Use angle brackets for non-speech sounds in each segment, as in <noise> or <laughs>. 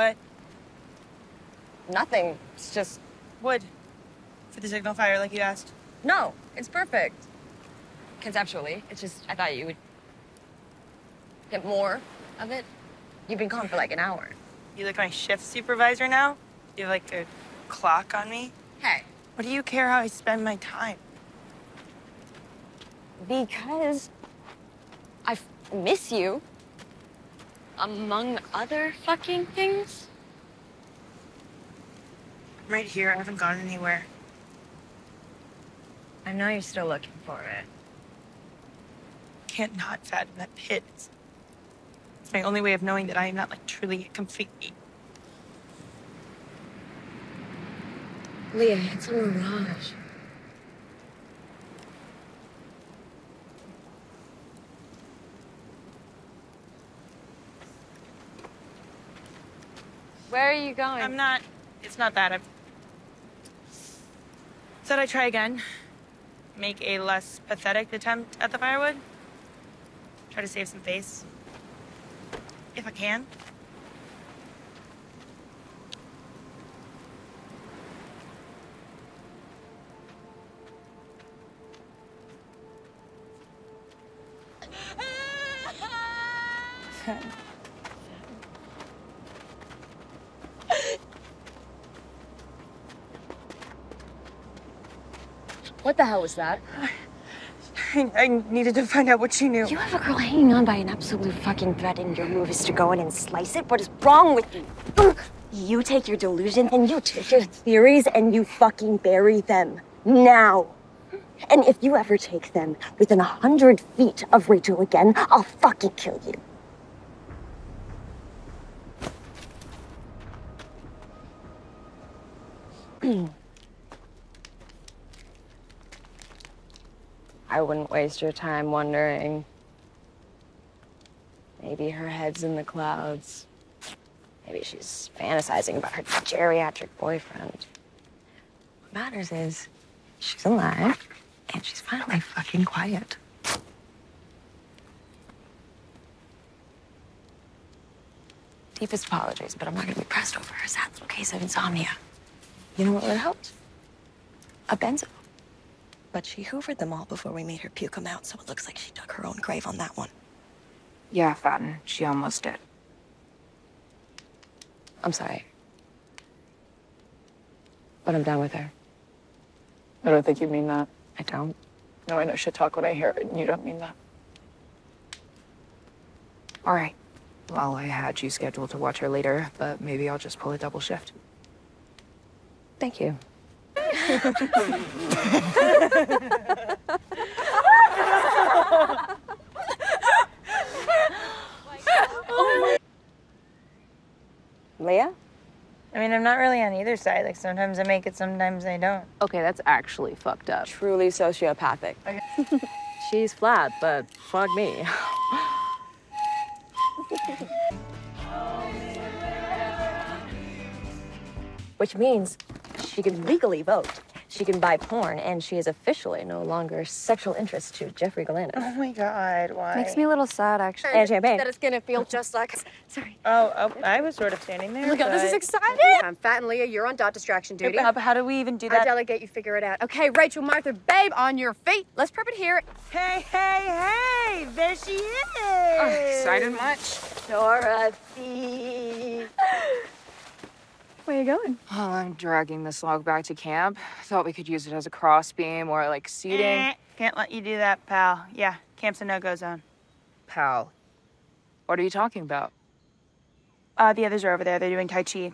What? Nothing. It's just Wood. For the signal fire, like you asked. no. It's perfect. Conceptually, it's just I thought you would get more of it. You've been gone for like an hour. You look like my shift supervisor now? You have like a clock on me? Hey, What do you care how I spend my time? because I f- miss you. Among other fucking things. I'm right here. I haven't gone anywhere. I know you're still looking for it. Can't not fathom that pit. It's, it's my only way of knowing that I am not like truly completely. Leah, it's a mirage. Where are you going? I'm not. It's not that. I've said I try again. Make a less pathetic attempt at the firewood. Try to save some face. If I can. The hell was that? I, I needed to find out what she knew. You have a girl hanging on by an absolute fucking thread, and your move is to go in and slice it? What is wrong with you? You take your delusion and you take your theories and you fucking bury them. Now. And if you ever take them within a hundred feet of Rachel again, I'll fucking kill you. <clears throat> I wouldn't waste your time wondering. Maybe her head's in the clouds. Maybe she's fantasizing about her geriatric boyfriend. What matters is she's alive and she's finally fucking quiet. Deepest apologies, but I'm not gonna be pressed over her sad little case of insomnia. You know what would have helped? A benzo. But she hoovered them all before we made her puke them out, so it looks like she dug her own grave on that one. Yeah, Fatin. She almost did. I'm sorry. But I'm done with her. I don't think you mean that. I don't. No, I know shit talk when I hear it, and you don't mean that. All right. Well, I had you scheduled to watch her later, but maybe I'll just pull a double shift. Thank you. <laughs> Leah? I mean, I'm not really on either side. Like, sometimes I make it, sometimes I don't. Okay, that's actually fucked up. Truly sociopathic. <laughs> She's flat, but fuck me. <laughs> Which means she can legally vote. She can buy porn, and she is officially no longer sexual interest to Jeffrey Galantis. Oh my god, why? Makes me a little sad, actually. And champagne. That it's gonna feel just like. Sorry. Oh, oh, I was sort of standing there. Oh Look, this is exciting. I'm Fat and Leah. You're on dot distraction duty. How, how do we even do that? I that? delegate. You figure it out. Okay, Rachel, Martha, babe, on your feet. Let's prep it here. Hey, hey, hey! There she is! Oh, excited much? Dorothy. Where you going? Oh, I'm dragging this log back to camp. Thought we could use it as a crossbeam or like seating. Eh, Can't let you do that, pal. Yeah, camp's a no-go zone. Pal. What are you talking about? Uh, the others are over there. They're doing Tai Chi.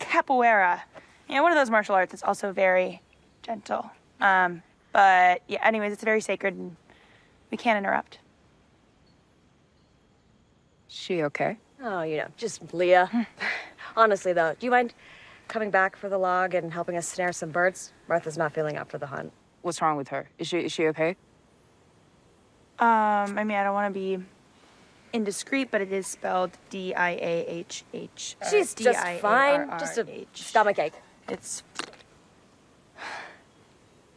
Capoeira. Yeah, one of those martial arts that's also very gentle. Um, but yeah, anyways, it's very sacred and we can't interrupt. She okay? Oh, you know, just Leah. <laughs> Honestly, though, do you mind coming back for the log and helping us snare some birds? Martha's not feeling up for the hunt. What's wrong with her? Is she is she okay? Um, I mean, I don't want to be indiscreet, but it is spelled D I A H H. She's just fine. Just a D-I-A-R-R-H. stomach ache. It's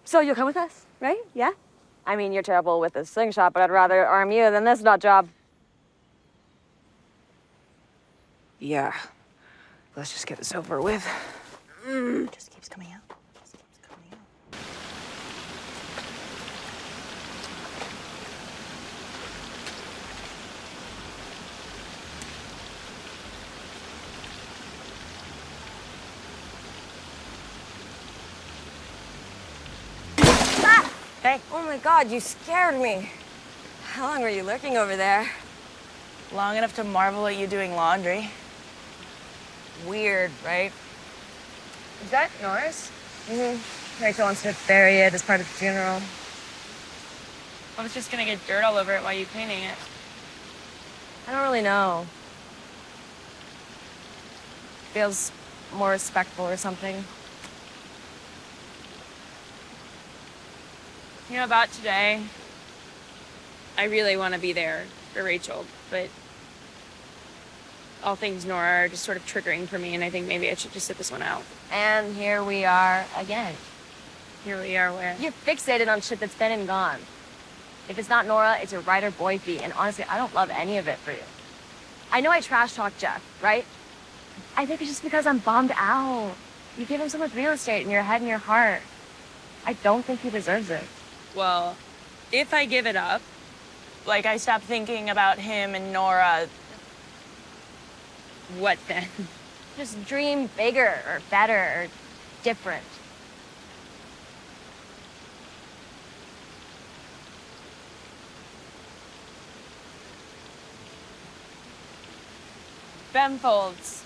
So you'll come with us, right? Yeah? I mean, you're terrible with a slingshot, but I'd rather arm you than this nut job. Yeah. Let's just get this over with. It just keeps coming out. Just keeps coming out. Ah! Hey, Oh my god, you scared me. How long were you lurking over there? long enough to marvel at you doing laundry. Weird, right? Is that Nora's? Mm-hmm. Rachel wants to bury it as part of the funeral. I was just gonna get dirt all over it while you're painting it. I don't really know. Feels more respectful or something. You know about today? I really want to be there for Rachel, but all things Nora are just sort of triggering for me, and I think maybe I should just sit this one out. And here we are again. Here we are, where? You're fixated on shit that's been and gone. If it's not Nora, it's your writer boy fee, and honestly, I don't love any of it for you. I know I trash talk Jeff, right? I think it's just because I'm bummed out. You give him so much real estate in your head and your heart. I don't think he deserves it. Well, if I give it up, like I stop thinking about him and Nora, what then? <laughs> Just dream bigger or better or different. Ben Folds.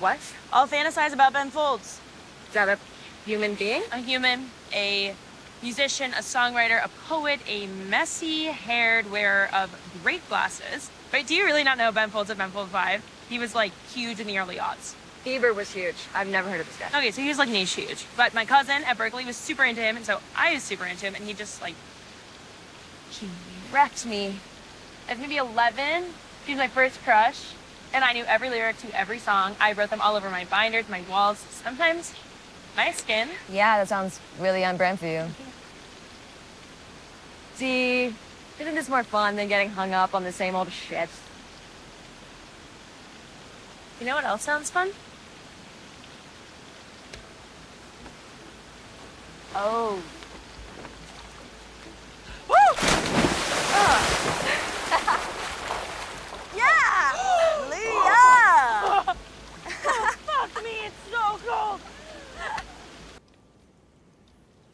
What? I'll fantasize about Ben Folds. Is that a human being? A human, a musician, a songwriter, a poet, a messy haired wearer of great glasses. Right? Do you really not know Ben Folds of Ben Folds 5? He was like huge in the early aughts. Bieber was huge. I've never heard of this guy. Okay, so he was like niche huge. But my cousin at Berkeley was super into him, and so I was super into him, and he just like he wrecked me. I was maybe 11, he was my first crush, and I knew every lyric to every song. I wrote them all over my binders, my walls. Sometimes my skin. Yeah, that sounds really on brand for you. See, isn't this more fun than getting hung up on the same old shit? You know what else sounds fun? Oh. Woo! Oh. <laughs> yeah! Leah! <laughs> Fuck me, it's so cold.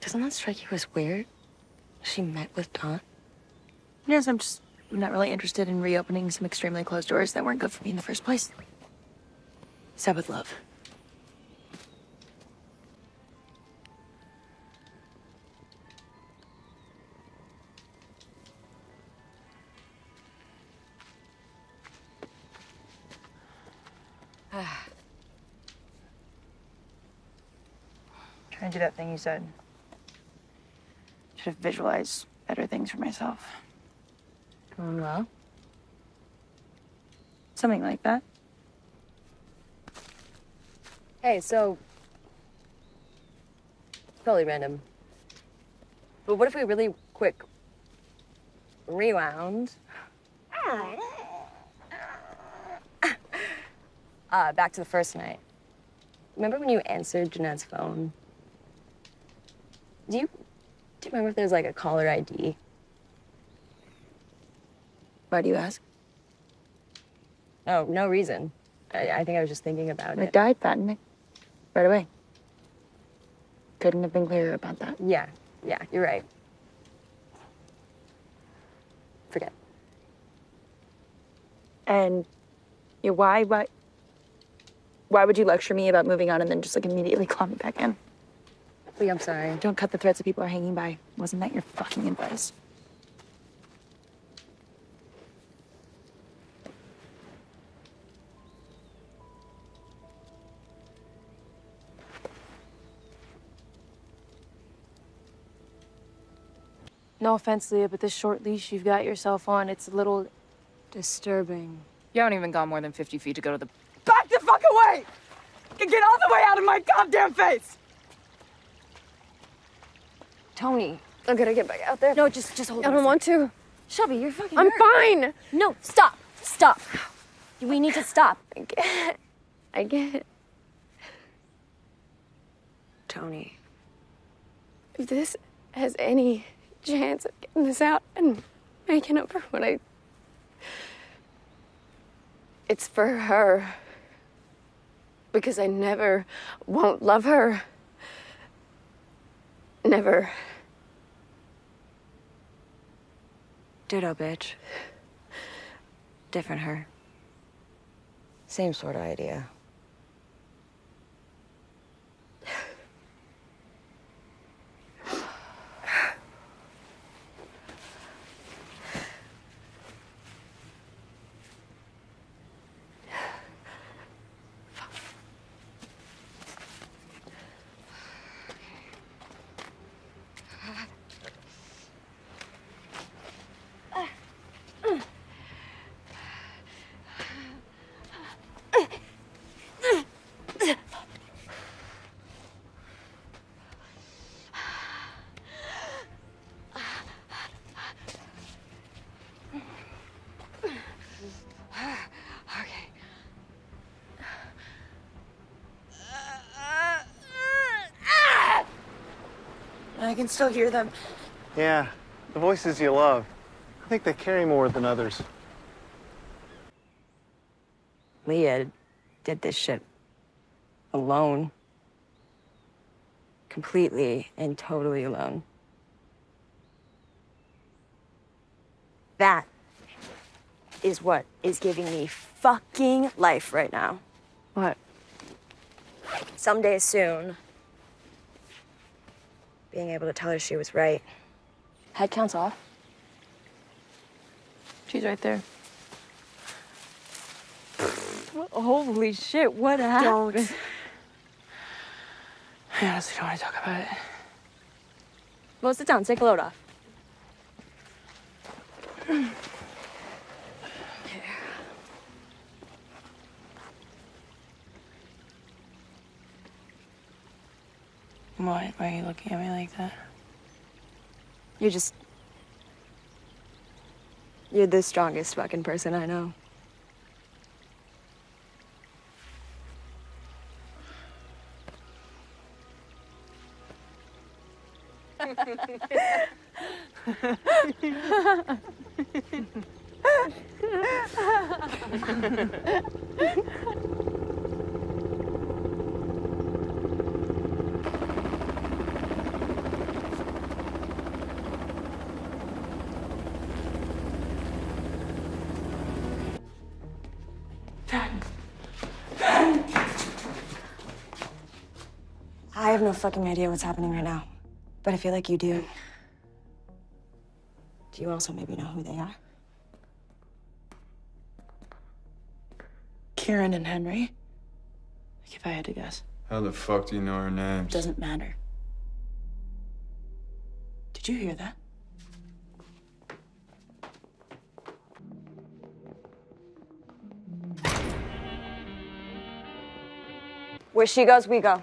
Doesn't that strike you as weird? She met with Don? Yes, I'm just not really interested in reopening some extremely closed doors that weren't good for me in the first place. Said with love. Trying to do that thing you said. Should have visualized better things for myself. Going well. Something like that. Hey, so. Totally random. But what if we really quick rewound? <laughs> uh, back to the first night. Remember when you answered Jeanette's phone? Do you do you remember if there's like a caller ID? Why do you ask? No, no reason. I, I think I was just thinking about I it. died that night. Right away. Couldn't have been clearer about that. Yeah, yeah, you're right. Forget. And yeah, why why why would you lecture me about moving on and then just like immediately <laughs> claw me back in? Oh, Lee, I'm sorry. Don't cut the threads that people are hanging by. Wasn't that your fucking advice? No offense, Leah, but this short leash you've got yourself on, it's a little disturbing. You haven't even gone more than 50 feet to go to the. Back the fuck away! Can Get all the way out of my goddamn face! Toni. I'm gonna get back out there. No, just just hold I on. don't want to. Shelby, you're fucking I'm hurt. fine. No, stop. Stop. We need to stop. I get it. I get it. Toni. If this has any chance of getting this out and making up for what I. It's for her. Because I never won't love her. Never. Ditto, bitch. Different her. Same sort of idea. I can still hear them. Yeah, the voices you love. I think they carry more than others. Leah did this shit alone. Completely and totally alone. That is what is giving me fucking life right now. What? Someday soon, being able to tell her she was right. Head counts off. She's right there. Holy shit, what happened? Don't. <laughs> I honestly don't want to talk about it. Well, sit down, take a load off. <clears throat> Why? Why are you looking at me like that? You're just. You're the strongest fucking person I know. <laughs> fucking idea what's happening right now, but I feel like you do. Do you also maybe know who they are? Kieran and Henry. Like if I had to guess. How the fuck do you know our names? Doesn't matter. Did you hear that? Where she goes, we go.